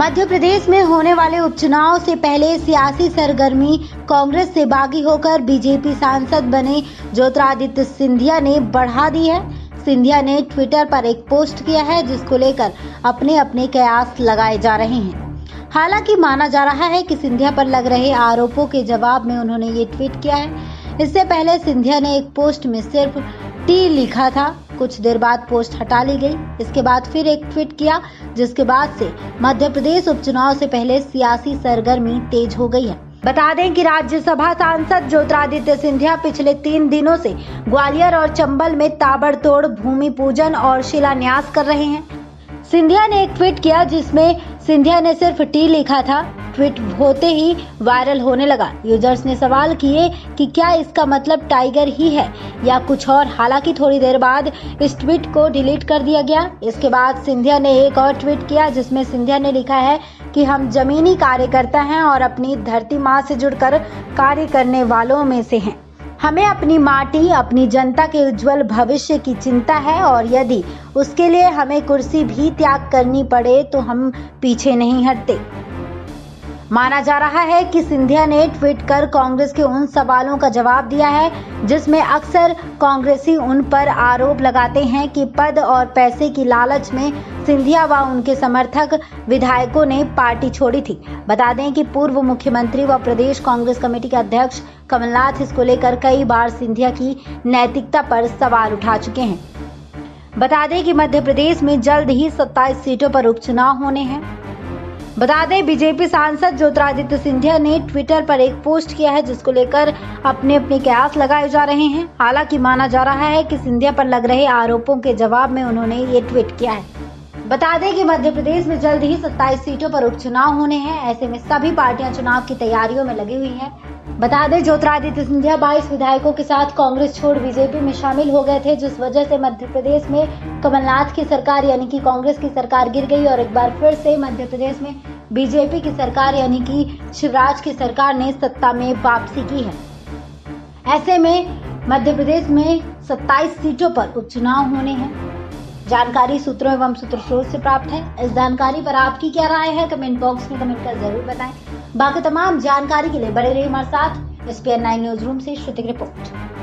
मध्य प्रदेश में होने वाले उपचुनाव से पहले सियासी सरगर्मी कांग्रेस से बागी होकर बीजेपी सांसद बने ज्योतिरादित्य सिंधिया ने बढ़ा दी है। सिंधिया ने ट्विटर पर एक पोस्ट किया है, जिसको लेकर अपने अपने कयास लगाए जा रहे हैं। हालाँकि माना जा रहा है कि सिंधिया पर लग रहे आरोपों के जवाब में उन्होंने ये ट्वीट किया है। इससे पहले सिंधिया ने एक पोस्ट में सिर्फ़ टी लिखा था। कुछ देर बाद पोस्ट हटा ली गई। इसके बाद फिर एक ट्वीट किया, जिसके बाद से मध्य प्रदेश उपचुनाव से पहले सियासी सरगर्मी तेज हो गई है। बता दें कि राज्यसभा सांसद ज्योतिरादित्य सिंधिया पिछले तीन दिनों से ग्वालियर और चंबल में ताबड़तोड़ भूमि पूजन और शिलान्यास कर रहे हैं। सिंधिया ने एक ट्वीट किया, जिसमें सिंधिया ने सिर्फ़ टी लिखा था। ट्वीट होते ही वायरल होने लगा। यूज़र्स ने सवाल किए कि क्या इसका मतलब टाइगर ही है या कुछ और? हालाँकि थोड़ी देर बाद इस ट्वीट को डिलीट कर दिया गया। इसके बाद सिंधिया ने एक और ट्वीट किया, जिसमें सिंधिया ने लिखा है कि हम जमीनी कार्यकर्ता हैं और अपनी धरती माँ से जुड़कर कार्य करने वालों में से हैं। हमें अपनी माटी, अपनी जनता के उज्जवल भविष्य की चिंता है और यदि उसके लिए हमें कुर्सी भी त्याग करनी पड़े तो हम पीछे नहीं हटते। माना जा रहा है कि सिंधिया ने ट्वीट कर कांग्रेस के उन सवालों का जवाब दिया है, जिसमें अक्सर कांग्रेसी उन पर आरोप लगाते हैं कि पद और पैसे की लालच में सिंधिया व उनके समर्थक विधायकों ने पार्टी छोड़ी थी। बता दें कि पूर्व मुख्यमंत्री व प्रदेश कांग्रेस कमेटी के अध्यक्ष कमलनाथ इसको लेकर कई बार सिंधिया की नैतिकता पर सवाल उठा चुके हैं। बता दें कि मध्य प्रदेश में जल्द ही 27 सीटों पर उपचुनाव होने हैं। बता दें, बीजेपी सांसद ज्योतिरादित्य सिंधिया ने ट्विटर पर एक पोस्ट किया है जिसको लेकर अपने अपने कयास लगाए जा रहे हैं। हालाँकि माना जा रहा है कि सिंधिया पर लग रहे आरोपों के जवाब में उन्होंने ये ट्वीट किया है। बता दें कि मध्य प्रदेश में जल्द ही 27 सीटों पर उपचुनाव होने हैं। ऐसे में सभी पार्टियाँ चुनाव की तैयारियों में लगी हुई हैं। बता दें, ज्योतिरादित्य सिंधिया 22 विधायकों के साथ कांग्रेस छोड़ बीजेपी में शामिल हो गए थे, जिस वजह से मध्य प्रदेश में कमलनाथ की सरकार, यानी कि कांग्रेस की सरकार गिर गई और एक बार फिर से मध्य प्रदेश में बीजेपी की सरकार, यानी कि शिवराज की सरकार ने सत्ता में वापसी की है। ऐसे में मध्य प्रदेश में 27 सीटों पर उपचुनाव होने हैं। जानकारी सूत्रों एवं सूत्र स्रोत से प्राप्त है। इस जानकारी पर आपकी क्या राय है, कमेंट बॉक्स में कमेंट कर ज़रूर बताएँ। बाकी तमाम जानकारी के लिए बने रहिए हमारे साथ एस पी न्यूज़ रूम से श्रुतिक रिपोर्ट।